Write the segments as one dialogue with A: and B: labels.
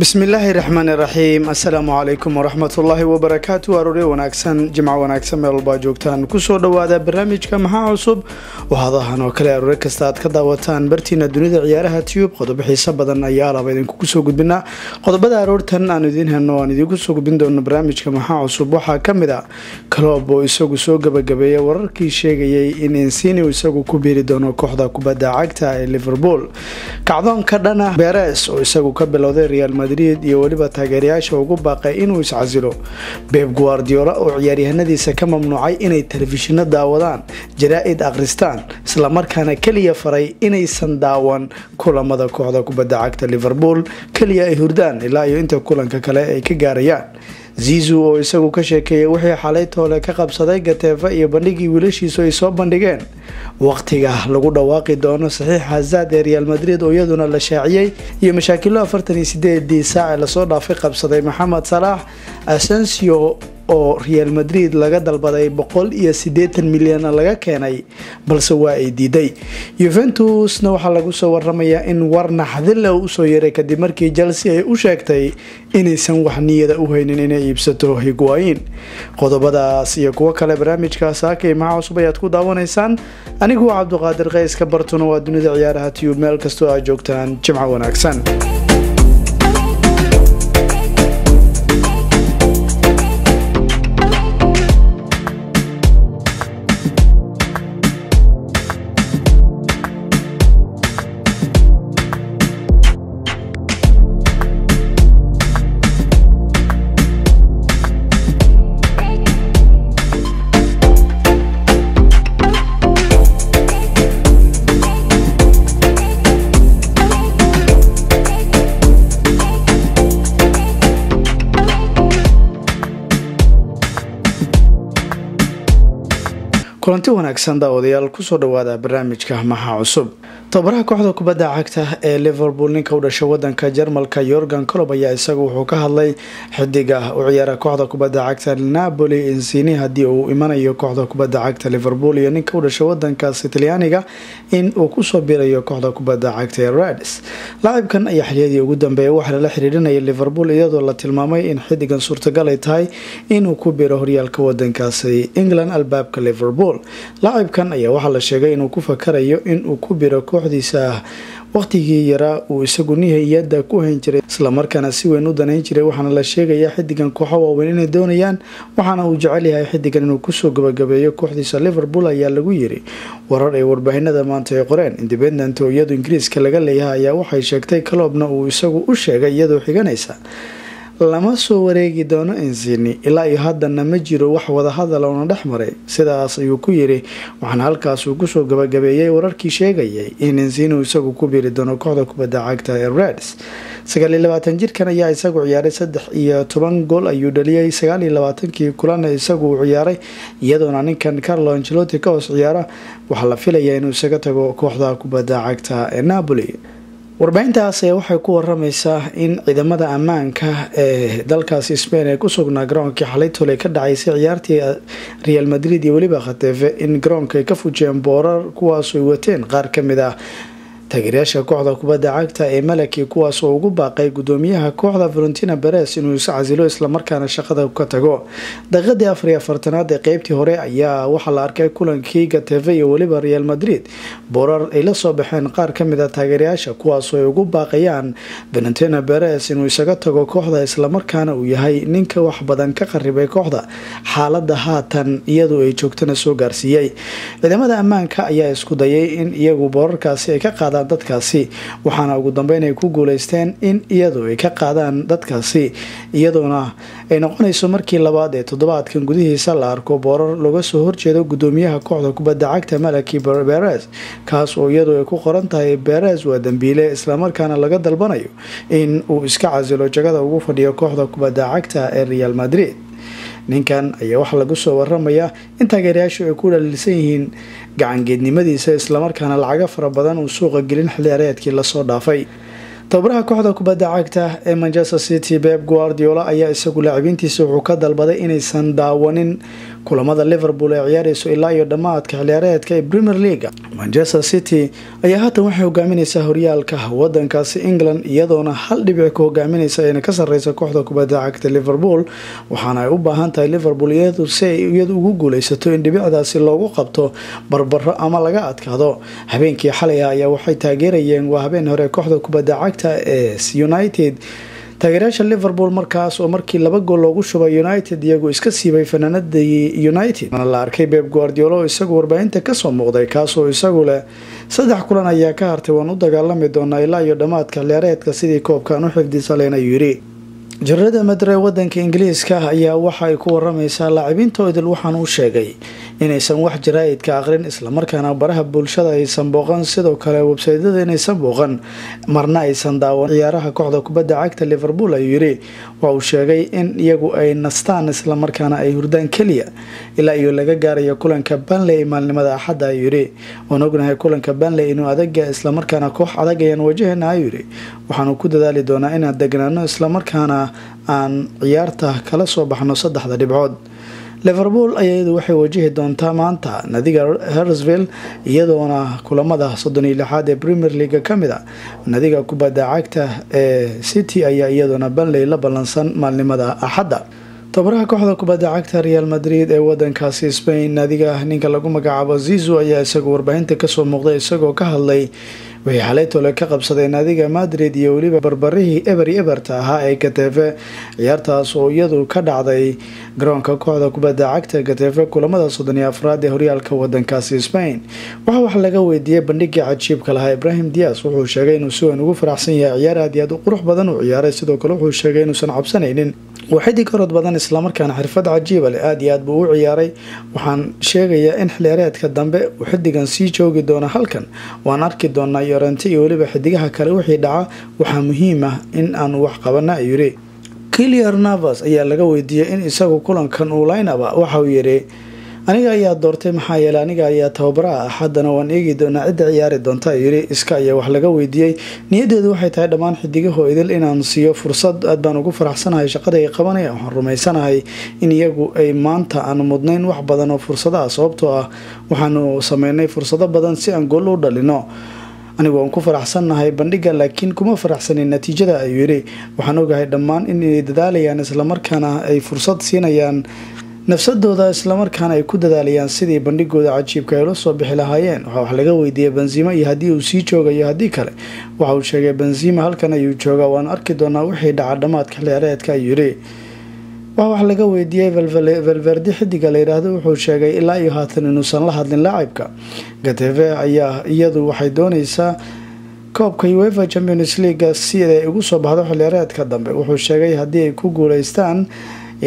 A: bismillaahi raxmaani raxiim assalaamu calaykum waraxmatullaahi wabarakaatu arooryo wanaagsan jimco wanaagsan meel walbaa joogtaan ku soo dhawaada barnaamijka maxaa cusub. Wahadahan oo kale aroore kasta aad ka daawataan bartiina dunida ciyaaraha tiyub qodobo xiiso badan ayaa laba idinku soo gudbinaa. Qodobada aroortan aan idiin heno aan idiinku soo gudbin doono barnaamijka maxaa cusub. Waxaa ka mid a kaloob oo isagu soo gabagabeeyay wararkii sheegayay in insini isagu ku biiri doono kooxda kubadda cagta ee liverpool. Kacdoonka dhana beres oo isagu ka bilowday real madrid iyo weliba taageerayaasha ugu baaqay inuu iscasilo. Beb guardiola oo ciyaaryahanadiisa ka mamnuucay inay telefishino daawadaan jaraa-id akhristaan islamarkaana keliya faray inaysan daawan kulamada kooxda kubadda cagta liverpool keliya ay hurdaan ilaa iyo inta kulanka kale ay ka gaarayaan zizu oo isagu ka sheekeeyay wixii xalay toole ka qabsaday gateefa iyo bandhigii wiilashiisu ay soo bandhigeen. Waqtiga lagu dhawaaqi doono saxiixa hazad ee real madrid oo iyaduna la shaaciyey iyo mashaakilo afartan iyo sideedii saace la soo dhaafay qabsaday maxamed salaax asensio oo real madrid laga dalbaday boqol iyo sideetan milyan laga keenay balse waa ay diiday. Yuventusna waxaa lagu soo waramayaa in war naxdile u soo yaray kadib markii chelsea ay u sheegtay inaysan wax niyada u haynin inay iibsato higuain. Qodobadaas iyo kuwo kale barnaamijka saakay maxaa cusub ayaad ku daawanaysaan. Anigu cabduqaadir qayska bartuna waa dunida ciyaaraha tiyub meel kastoo aad joogtaan jimco wanaagsan kulanti wanaagsan daawadayaal ku soo dhawaada barnaamijka maxaa cusub tababaraha kooxda kubadda cagta ee liverpool ninka u dhashay wadanka jarmalka yorgan colob ayaa isagu wuxuu ka hadlay xidiga u ciyaara kooxda kubadda cagta napoli insini haddii uu imanayo kooxda kubadda cagta liverpool iyo ninka u dhashay wadankaas talyaaniga in uu ku soo birayo kooxda kubadda cagta ee reds. Laacibkan ayaa xiliyadii ugu dambeeyay waxaa lala xiriirinaya liverpool iyadoo la tilmaamay in xidigan suurtagal ay tahay inuu ku biro horyaalka wadankaasi england albaabka liverpool. Laacibkan ayaa waxaa la sheegay inuu ku fakarayo inuu ku biro kooxdiisa waqtigii yaraa uu isagu nihiyada ku hayn jiray islamarkaana si weyn u danayn jiray waxaana la sheegayaa xidigan kooxo waaweyn inay doonayaan waxaana uu jecel yahay xidigan inuu ku soo gabagabeeyo. Kooxdiisa liverpool ayaa lagu yiri warar ay warbaahinada maanta ay qoreen independent oo iyadu ingiriiska laga leeyahay ayaa waxay sheegtay kaloobna uu isagu u sheegay iyadoo xiganaysa lama soo wareegi doono insini ilaa iyo haddana ma jiro wax wadahadal oona dhex maray. Sidaas ayuu ku yiri waxaana halkaas uu ku soo gabagabeeyey wararkii sheegayay in insini isagu ku biiri doono kooxda kubadda cagta ee reds. Sagaal iyo labaatan jirkan ayaa isagu ciyaaray saddex iyo toban gool ayuu dhaliyay. Sagaal iyo labaatankii kulana isagu uu ciyaaray iyadoona ninkan carlo angelotti ka hoos ciyaara. Waxaa la filayaa inuu isaga tago kooxda kubadda cagta ee napoli warbaahintaas ayaa waxay ku waramaysaa in ciidamada ammaanka ee dalkaasi spain ee ku sugnaa garoonkii xalay toley ka dhacaysay ciyaartii real madrid iyo weliba khateefe in garoonka ay ka fujiyeen boorar kuwaas ay wateen qaar ka mid ah taageerayaasha kooxda kubadda cagta ee malaki kuwaas oo ugu baaqay gudoomiyaha kooxda valentina beres inuu is casilo islamarkaana shaqada ka tago. Daqiiqadii afar iyo ee qeybtii hore ayaa waxaa la arkay kulankii gateve iyo weliba real madrid. Boorar ay la soo baxeen qaar ka mid a taageerayaasha kuwaasoo ay ugu baaqayaan valentina beres inuu isaga tago kooxda islamarkaana uu yahay ninka wax badan ka qaribay kooxda. Xaalada haatan iyadu ay joogtana soo gaarsiiyey. Ciidamada ammaanka ayaa isku dayay in iyagu boorarkaasi ay ka qaadaan dadkaasi. Waxaana ugu dambeyn ay ku guuleysteen in iyadu ay ka qaadaan dadkaasi iyadoona ay noqonayso markii labaad ee toddobaadkan gudihiisa la arko boorar looga soo horjeedo gudoomiyaha kooxda kubadda cagta malaki beres kaas oo iyadu ay ku qoran tahay beres waa dambiile islamarkaana laga dalbanayo in uu iska casilo jagada ugu fadhiyo kooxda kubadda cagta ee real madrid ninkan ayaa waxaa lagu soo waramayaa in taageerayaashu ay ku dhaliilsan yihiin gacangeednimadiisa islamarkaana lacago fara badan uu suuqa gelin xilciyaareedkii la soo dhaafay. Tababaraha kooxda kubadda cagta ee manchester city beb guardiola ayaa isagu laacibiintiisa wuxuu ka dalbaday inaysan daawanin kulamada liverpool ee ciyaareyso ilaa iyo dhammaadka xilciyaareedka ee premier leaga manchester city ayaa haatan waxay hogaamineysaa horyaalka wadankaasi england iyadoona hal dhibic ku hogaamineysa ayna ka sareysa kooxda kubadda cagta liverpool. Waxaana ay u baahan tahay liverpool iyadu si ay iyadu ugu guuleysato in dhibicdaasi loogu qabto barbaro ama laga adkaado. Habeenkii xalay ayaa waxay taageerayeen waa habeen hore kooxda kubadda cagta ee united taageerayaasha liverpool markaas oo markii laba gool loogu shubay united iyagoo iska siibay fanaanadii united. La arkay beb guardiolo oo isagu warbaahinta ka soo muuqday kaasoo isagu leh saddex kulan ayaa ka hartay waan u dagaalami doonaa ilaa iyo dhammaadka xilciyaareedka sidii koobkan u xifdisa lena yiri. Jarada madre wadanka ingiliiska ayaa waxa ay ku waramaysaa laacibiinta idil waxaan u sheegay inaysan wax jaraa'idka aqrin islamarkaana baraha bulshada aysan booqan. Sidoo kale websaydyada inaysan booqan marna aysan daawan. Ciyaaraha kooxda kubadda cagta liverpool ayuu yiri waa uu sheegay in iyagu ay nastaan islamarkaana ay hurdaan keliya ilaa iyo laga gaarayo kulanka banley maalnimada axadda ayuu yiri. Waan ognahay kulanka banley inuu adaga islamarkaana koox adag ayaan wajahana ayuu yiri. Waxaanu ku dadaali doonaa inaan degnaano islamarkaana aan ciyaarta kala soo baxno saddexda dhibcood liverpool ayadu waxay wajihi doontaa maanta nadiga hersville iyadoona kulamada soddon iyo lixaad ee premier leaga ka mid a. Nadiga kubadda cagta ee city ayaa iyadoona banley la ballansan maalnimada axadda tabaraha kooxda kubadda cagta real madrid ee wadankaasi spain nadiga ninka lagu magacaabo zizu ayaa isagu warbaahinta ka soo muuqday isagoo ka hadlay wixii xaleytole ka qabsaday naadiga madrid iyo weliba barbarihii eberi eberta ahaa ee gatefe ciyaartaas oo iyadu ka dhacday garoonka kooxda kubadda cagta gatefe kulamada soddon iyo afraad ee horyaalka wadankaasi spain. Waxaa wax laga weydiiyey bandhigii cajiibka lahaa ibrahim dias wuxuu sheegay inuu si weyn ugu faraxsan yahay ciyaar aad iyo aad u qurux badan uu ciyaaray sidoo kale wuxuu sheegay inuusan cabsanaynin waa xidig orod badan islamarkaana xirfad cajiiba leh. Aada iyo aad buu u ciyaaray. Waxaan sheegayaa in xilciyaareedka dambe uu xidigan sii joogi doono halkan. Waan arki doonaa yorante iyo weliba xidigaha kale wixii dhaca. Waxaa muhiim ah in aan wax qabana yiri kiliar navas ayaa laga weydiiyey in isagu kulankan uu laynaba waxauu yidhi aniga ayaa doortay maxaa yeele aniga ayaa tababaraha haddana waan eegi doonaa cidda ciyaari doonta yiri iska ayaa wax laga weydiiyey. Niyadeedu waxay tahay dhammaan xidigahoo idil inaan siiyo fursad aad baan ugu faraxsanahay shaqada ay qabanaya waxaan rumaysanahay in iyagu ay maanta aan mudnayn wax badan oo fursadaha sababtoo ah waxaanu sameynay fursado badan si aan gool u dhalino. Anigu waan ku faraxsannahay bandhiga laakiin kuma faraxsanin natiijada ayuu yidhi. Waxaan ogahay dhammaan inay dadaalayaan islamarkaana ay fursad siinayaan nafsadooda islamarkaana ay ku dadaalayaan sidii bandhigooda cajiibka ay ula soo bixi lahaayeen. Waxaa wax laga weydiiyey benzima iyo haddii uu sii joogayo haddii kale. Waxa uu sheegay benzima halkan ayuu joogaa waan arki doonaa wixii dhaca dhammaadka xilciyaareedka ayuu yidhi. Waxaa wax laga weydiiyey valverdi xidiga layidhaahdo wuxuu sheegay ilaa iyo haatan inuusan la hadlin laacibka gateve ayaa iyadu waxay dooneysaa koobka uefa champions leaga si ay ugu soo baxdo xilciyaareedka dambe. Wuxuu sheegay haddii ay ku guuleystaan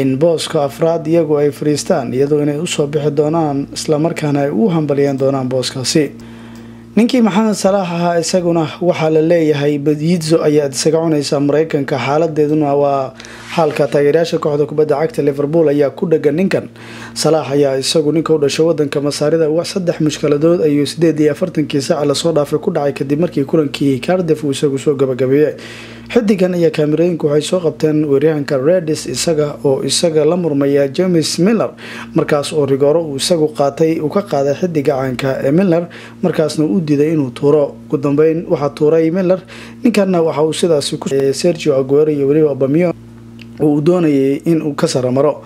A: in booska afraad iyagu ay fariistaan iyadoo inay u soo bixi doonaan islamarkaana ay u hambaliyeen doonaan booskaasi. Ninkii maxamed salaax ahaa isaguna waxaa la leeyahay badiidzo ayaad isaga cunaysaa mareykanka xaaladeeduna waa xaalka taageerayaasha kooxda kubadda cagta liverpool ayaa ku dhagan ninkan. Salaax ayaa isagu ninka u dhashay wadanka masaarida. Saddex mushkiladood ayuu sideed iyo afartankii saac la soo dhaafay ku dhacay kadib markii kulankii cardif uu isagu soo gabagabeeyey xidigan iyo kaamirooyinku waxay soo qabteen weeryahanka redis isaga oo isaga la murmaya james miller markaas oo rigooro uu isagu qaatay uu ka qaaday xidiga caanka ee miller markaasna u diiday inuu tuuro. Ugu dambeyn waxaa tuuray miller ninkanna waxa uu sidaasi ku sergio aguero iyo weliba obamio uu doonayay inuu ka saramaro.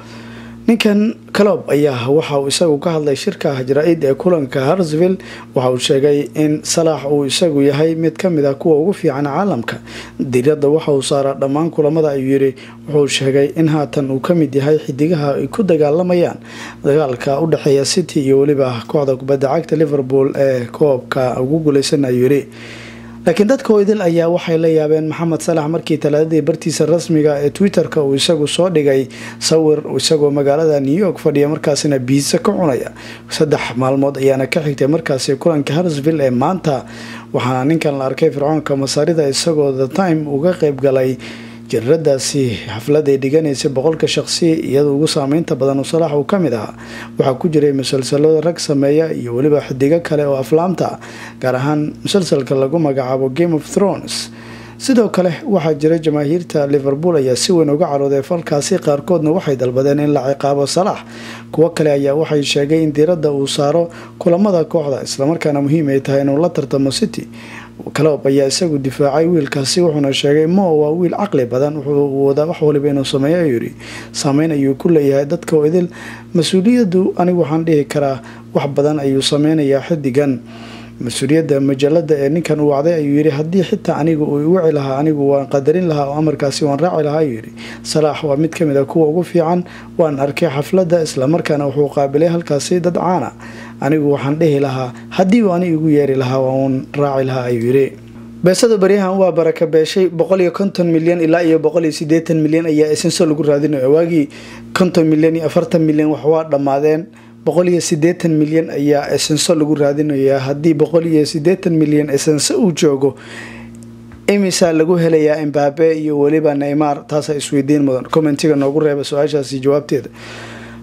A: Ninkan calob ayaa waxa uu isagu ka hadlay shirka jara-id ee kulanka harsville waxa uu sheegay in salaax uu isagu yahay mid ka mid ah kuwa ugu fiican caalamka. Diirada waxa uu saaraa dhammaan kulamada ayuu yiri wuxuu sheegay in haatan uu ka mid yahay xidigaha ay ku dagaalamayaan dagaalka udhexeeya city iyo weliba kooxda kubadda cagta liverpool ee koobka ugu guuleysan ayuu yiri laakiin dadka idil ayaa waxay la yaabeen maxamed salax markii talaadadii bartiisa rasmiga ee twitter-ka uu isagu soo dhigay sawir isagoo magaalada new york fadhiya markaasina biisa ka cunaya. Saddex maalmood ayaana ka xigtay markaasi kulanka harsville ee maanta. Waxaana ninkan la arkay fircoonka masaarida isagoo the time uga qeyb galay jiradaasi xaflad ay dhiganaysay boqolka shaqsi iyadoo ugu saameynta badan salaax uu ka mid ahaa waxaa ku jiray musalsalo rag sameeya iyo weliba xidigo kale oo aflaamta gaar ahaan musalsalka lagu magacaabo game of thrones. Sidoo kale waxaa jira jamaahiirta liverpool ayaa si weyn uga carooday falkaasi qaarkoodna waxay dalbadeen in la ciqaabo salaax kuwo kale ayaa waxay sheegay in diiradda uu saaro kulamada kooxda islamarkaana muhiim ay tahay inuu la tartamo city clob ayaa isagu difaacay wiilkaasi wuxuuna sheegay mo waa wiil caqli badan. Wuxuu wadaa wax waliba inuu sameeyo ayuu yidhi ayuu ku leeyahay dadka oo idil. Mas'uuliyaddu anigu waxaan dhihi karaa wax badan ayuu sameynayaa xidigan mas'uuliyadda majalada ee ninkan uu wacday ayuu yidhi haddii xitaa anigu uu iwici lahaa anigu waan qadarin lahaa oo amarkaasi waan raaci lahaa ayuu salaax waa mid ka mid a kuwa ugu fiican waan arkay xafladda islamarkaana wuxuu qaabilay halkaasi dad caana anigu waxaan dhihi lahaa haddii uu ani igu yeeri lahaa waan raaci lahaa ayuu yidhi. Beesada baryahan waa baraka beeshay boqol iyo konton milyan ilaa iyo boqol iyo sideetan milyan ayaa esenso lagu raadinayo waagii konton milyan iyo afartan milyan wax waa dhammaadeen. Boqol iyo sideetan milyan ayaa esenso lagu raadinayaa haddii boqol iyo sideetan milyan esenso uu joogo imisa lagu helayaa imbabe iyo weliba neymar taasa isweydiin mudan. Commentiga noogu reeba su'aashaasi jawaabteeda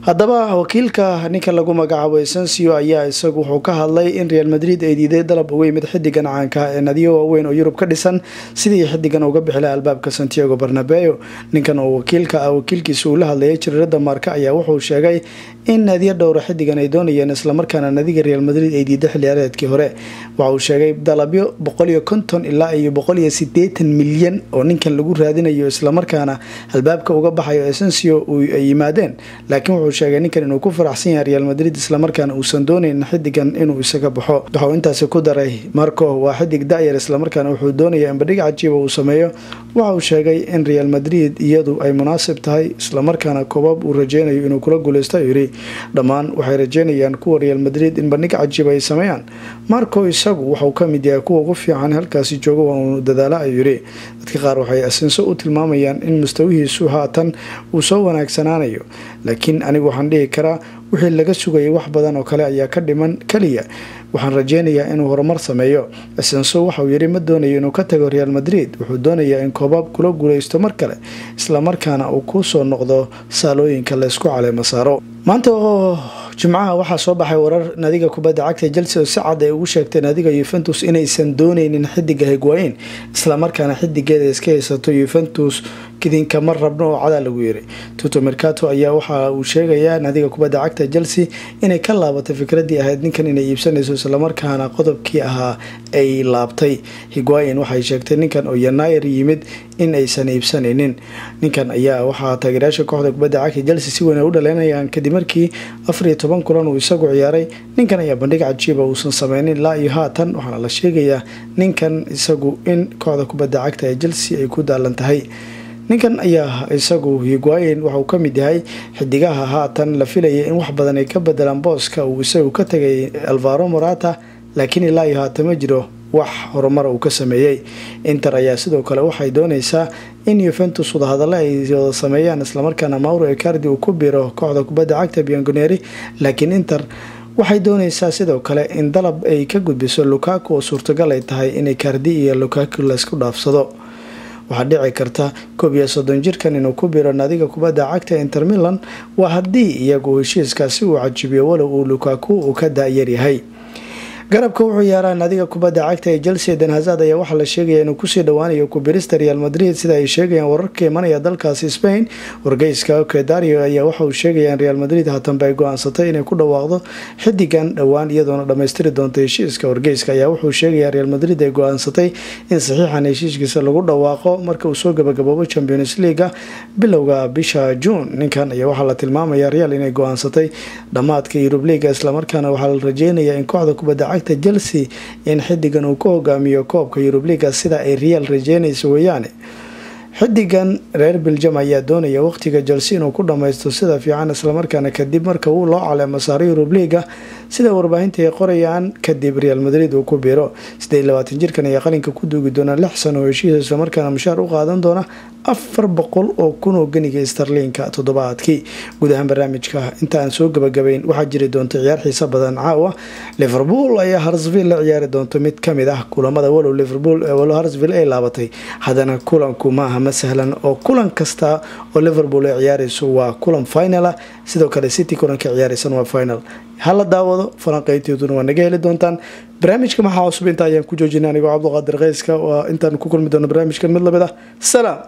A: haddaba wakiilka ninka lagu magacaabo esensio ayaa isagu wuxuu ka hadlay in real madrid ay diiday dalab uga yimid xidigan caanka ee nadiyo waaweyn oo yurub ka dhisan. Sidii xidigan uga bixila albaabka santiago barnabeo ninkan oo wakiilka ah wakiilkiisa uu la hadlayay jiriirada maarka ayaa wuxuu sheegay in naadiyo dhowra xidigan ay doonayeen islamarkaana nadiga real madrid ay diiday xiliyaareedkii hore. Waxa uu sheegay dalabyo boqol iyo konton ilaa iyo boqol iyo sideetan milyan oo ninkan lagu raadinayo islamarkaana albaabka uga baxayo esensio ay yimaadeen. Laakiin sheegay ninkan inuu ku faraxsan yahay real madrid islamarkaana uusan doonayn xidigan inuu isaga baxo. Waxauu intaasi ku daray marco waa xidig dayar islamarkaana wuxuu doonayaa in bandhig cajiiba uu sameeyo. Waxa uu sheegay in real madrid iyadu ay munaasib tahay islamarkaana koobab uu rajeynayo inuu kula guuleysto ayuu yidhi. Dhammaan waxay rajeynayaan kuwa real madrid in bandhig cajiiba ay sameeyaan. Marco isagu waxauu ka mid yahay kuwa ugu fiican halkaasi jooga waa uu dadaala ayuu yidhi. Dadka qaar waxay asinso u tilmaamayaan in mustawihiisu haatan uu soo wanaagsanaanayo laakiin anigu waxaan dhihi karaa wixii laga sugayay wax badan oo kale ayaa ka dhiman keliya. Waxaan rajeynayaa inuu horumar sameeyo. Asenso waxauu yidhi ma doonayo inuu ka tago real madrid? Wuxuu doonayaa in koobaab kula guuleysto mar kale islamarkaana uu ku soo noqdo saalooyinka laysku caleemo saaro maanta oo jimcaha waxaa soo baxay warar naadiga kubadda cagta chelsea oo si cad ay ugu sheegtay naadiga yuventus inaysan dooneynin xidiga higwayin islamarkaana xidigeeda iska haysato yuventus idinkama rabno oo cadaa lagu yiri tuto mercato ayaa waxa uu sheegayaa naadiga kubadda cagta chelsea inay ka laabatay fikradii ahayd ninkan inay iibsanayso islamarkaana qodobkii ahaa ay laabtay. Higwayin waxay sheegtay ninkan oo yanaayer yimid in aysan iibsanaynin. Ninkan ayaa waxaa taageerayaasha kooxda kubadda cagta chelsea si weyn ay u dhaleynayaan kadib markii afar iyo toban kulan uu isagu ciyaaray ninkan ayaa bandhig cajiiba uusan sameynin ilaa iyo haatan waxaana la sheegayaa ninkan isagu in kooxda kubadda cagta ee chelsea ay ku daalan tahay ninkan ayaa isagu higwayin waxauu ka mid yahay xidigaha haatan la filayay in wax badan ay ka bedelaan booska uu isagu ka tagay alvaro morata laakiin ilaa iyo haatan ma jiro wax horumar uu ka sameeyey inter ayaa sidoo kale waxay dooneysaa in yuventus wadahadale ay wada sameeyaan islamarkaana mauro ecardi uu ku biro kooxda kubadda cagta biangoneri laakiin inter waxay dooneysaa sidoo kale in dalab ay ka gudbiso lukaku oo suurtagal ay tahay in ecardi iyo lukaku laysku dhaafsado waxaa dhici karta koob iyo soddon jirkan inuu ku biro naadiga kubadda cagta inter milan. Waa haddii iyagu heshiiskaasi uu cajibiyo walow uu lukaku uu ka daayar yahay garabka wuxuu yaaraa naadiga kubadda cagta ee chelsea denhazad ayaa waxaa la sheegaya inuu ku sii dhowaanayo kubirista real madrid sida ay sheegayaan wararka imanaya dalkaasi spain. Wargeyska kedario ayaa waxa uu sheegaya in real madrid haatanba ay go'aansatay inay ku dhawaaqdo xidigan dhowaan iyadoona dhammaystiri doonta heshiiska. Wargeyska ayaa wuxuu sheegaya real madrid ay go'aansatay in saxiixan heshiiskiisa lagu dhawaaqo marka uu soo gabagaboobo champions leaga bilowga bisha juun. Ninkan ayaa waxaa la tilmaamaya real inay go'aansatay dhammaadka yurub liga islamarkaana waxaa la rajeynaya in kooxda kubadda cagta chelsea in xidigan uu ka hogaamiyo koobka yurub liga sida ay real rajeynayso weeyaane. Xidigan reer beljam ayaa doonaya waqtiga chelsea inuu ku dhammaysto sida fiican islamarkaana kadib marka uu loo caleemo saaro yurub liga sida warbaahinta ay qorayaan kadib real madrid uu ku labaatan jirkan ayaa qalinka ku duugi doona lix sano oo heshiisa islamarkaana mushaar u qaadan doona afar boqol oo kun oo ganiga starliinka toddobaadkii. Guud barnaamijka inta aan soo gabagabayn waxaa jiri doonta ciyaar xiisa badan caawa. Liverpool ayaa harsville la ciyaari doonto mid ka mid ah kulamada. Walow liverpool walow harsville ay laabatay. Haddana kulanku maaha ma sahlan. Oo kulan kasta oo liverpool ay ciyaarayso waa kulan final ah. Sidoo kale city kulanka ciyaaraysan waa final hala daawado falanqeynteeduna waa naga heli doontaan. Barnaamijka maxaa cusub inta ayaan ku joojina anigoo cabduqaadir keyska intaan ku kulmi doono barnaamijkan mid la mid ah. Salaam